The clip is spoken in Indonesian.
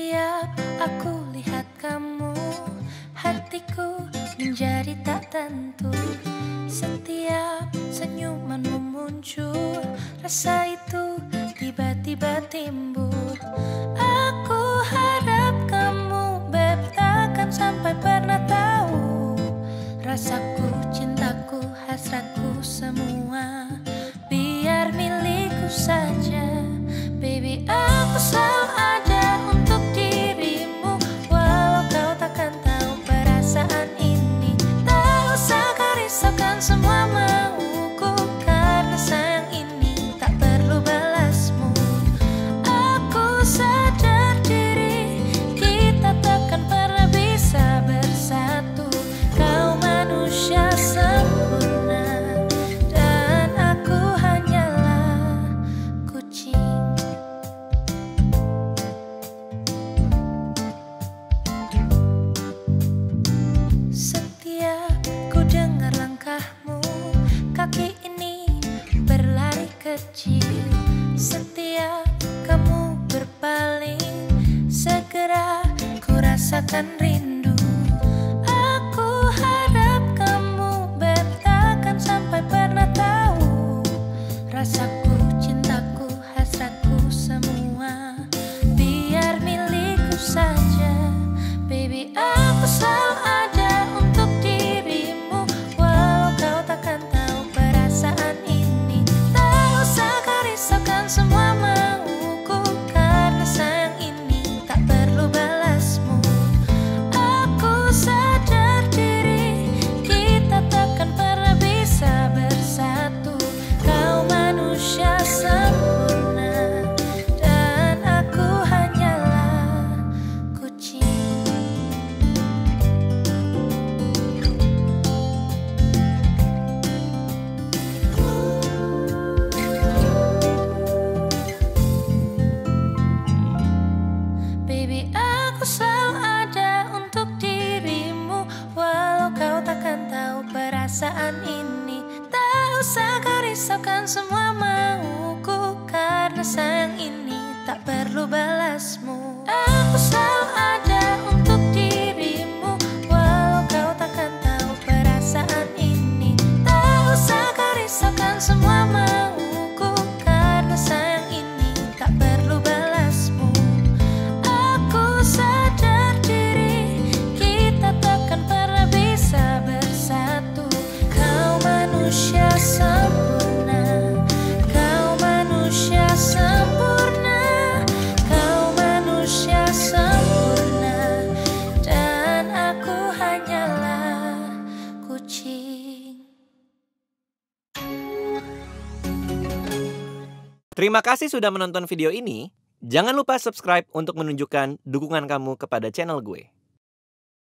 Setiap aku lihat kamu. Hatiku menjadi tak tentu. Setiap senyumanmu muncul. Rasa itu tiba-tiba timbul. Aku harap kamu beb sampai pernah tahu. Rasaku, cintaku, hasratku semua. Biar milikku saja. Baby aku selalu kecil Setiap kamu berpaling Segera ku rasakan rindu perasaan ini. Tak usah kau risaukan semua mauku Karena sayang ini tak perlu balasmu. Aku selalu ada untuk dirimu Walau kau takkan tahu perasaan ini. Tak usah kau risaukan semua Terima kasih sudah menonton video ini. Jangan lupa subscribe untuk menunjukkan dukungan kamu kepada channel gue.